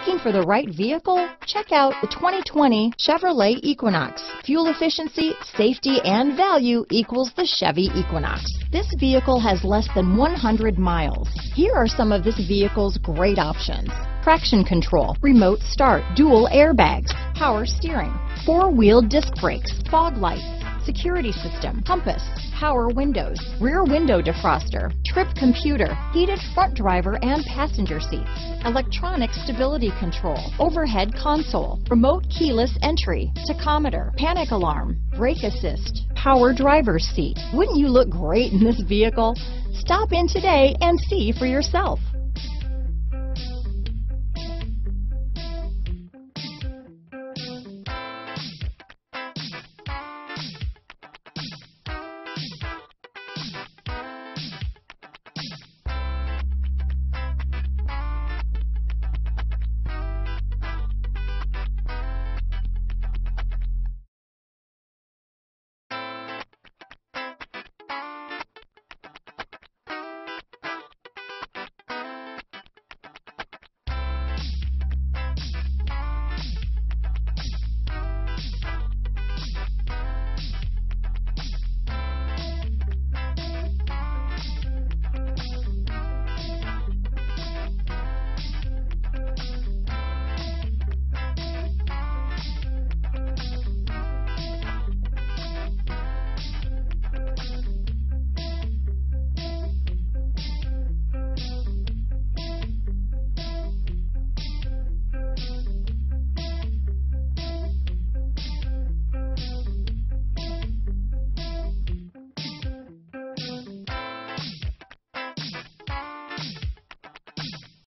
Looking for the right vehicle? Check out the 2020 Chevrolet Equinox. Fuel efficiency, safety, and value equals the Chevy Equinox. This vehicle has less than 100 miles. Here are some of this vehicle's great options. Traction control, remote start, dual airbags, power steering, four-wheel disc brakes, fog lights, security system, compass, power windows, rear window defroster, trip computer, heated front driver and passenger seats, electronic stability control, overhead console, remote keyless entry, tachometer, panic alarm, brake assist, power driver's seat. Wouldn't you look great in this vehicle? Stop in today and see for yourself.